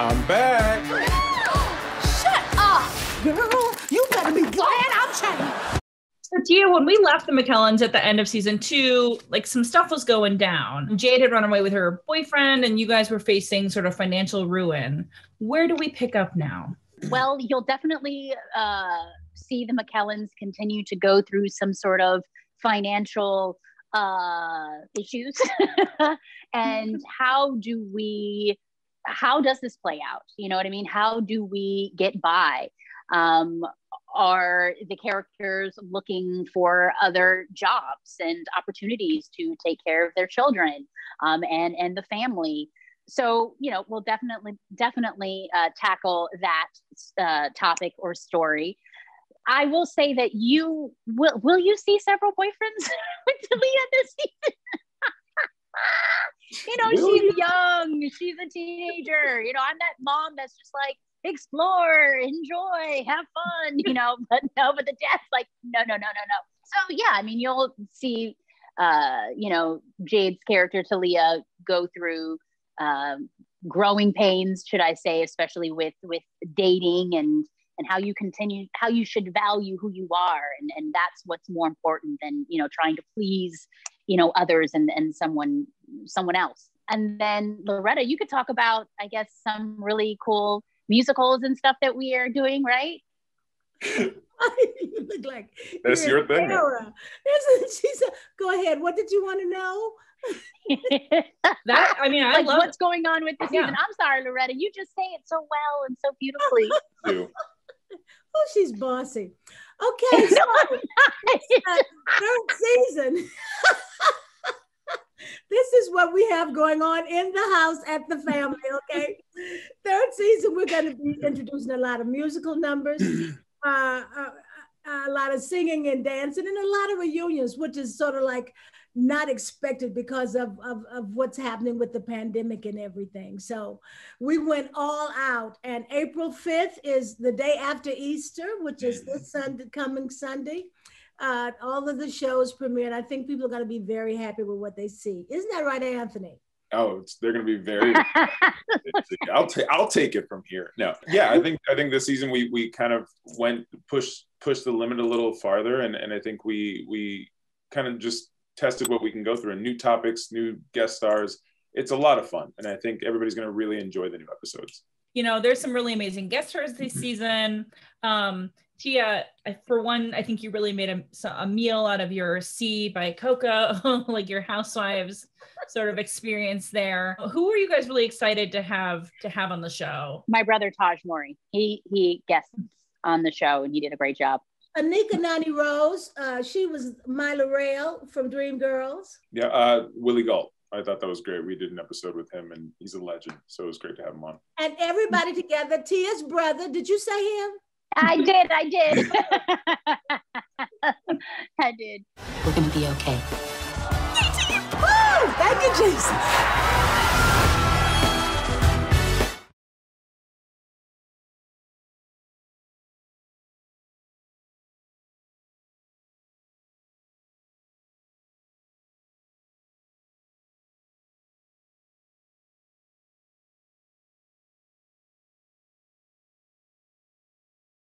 I'm back. Shut up, girl. You better be glad I'm changed. So Tia, when we left the McKellans at the end of season two, like some stuff was going down. Jade had run away with her boyfriend, and you guys were facing sort of financial ruin. Where do we pick up now? Well, you'll definitely uh, see the McKellans continue to go through some sort of financial uh, issues. and how do we, how does this play out? You know what I mean? How do we get by? Um, are the characters looking for other jobs and opportunities to take care of their children um, and and the family so you know we'll definitely definitely uh, tackle that uh, topic or story i will say that you will will you see several boyfriends with Talia this season know she's young she's a teenager you know i'm that mom that's just like explore, enjoy, have fun, you know, but no, but the dad's like, no, no, no, no, no. So yeah, I mean, you'll see, uh, you know, Jade's character Talia go through um, growing pains, should I say, especially with with dating and and how you continue, how you should value who you are, and and that's what's more important than you know trying to please, you know, others and and someone someone else. And then Loretta, you could talk about, I guess, some really cool musicals and stuff that we are doing, right? you look like that's your thing. Isn't she said, go ahead. What did you want to know? that I mean, I like love what's going on with the season. Yeah. I'm sorry, Loretta. You just say it so well and so beautifully. oh, she's bossy. Okay, so third season. Is what we have going on in the house at the family. Okay, third season we're going to be introducing a lot of musical numbers, uh, uh, a lot of singing and dancing, and a lot of reunions, which is sort of like not expected because of, of, of what's happening with the pandemic and everything. So we went all out. And April 5th is the day after Easter, which is this Sunday, coming Sunday uh, all of the shows premiered. I think people are going to be very happy with what they see. Isn't that right, Anthony? Oh, they're going to be very. I'll take I'll take it from here. No, yeah, I think I think this season we we kind of went push push the limit a little farther, and and I think we we kind of just tested what we can go through and new topics, new guest stars. It's a lot of fun, and I think everybody's going to really enjoy the new episodes. You know, there's some really amazing guest stars this season. Um, Tia, for one, I think you really made a, a meal out of your C by Cocoa, like your housewives sort of experience there. Who are you guys really excited to have to have on the show? My brother Tahj Mowry. He he guests on the show and he did a great job. Anika Noni Rose, uh, she was my Lorrell from Dreamgirls. Yeah, uh, Willie Gault. I thought that was great. We did an episode with him, and he's a legend. So it was great to have him on. And everybody together. Tia's brother. Did you say him? I did. I did. I did. We're gonna be okay. Woo! Thank you, Jesus.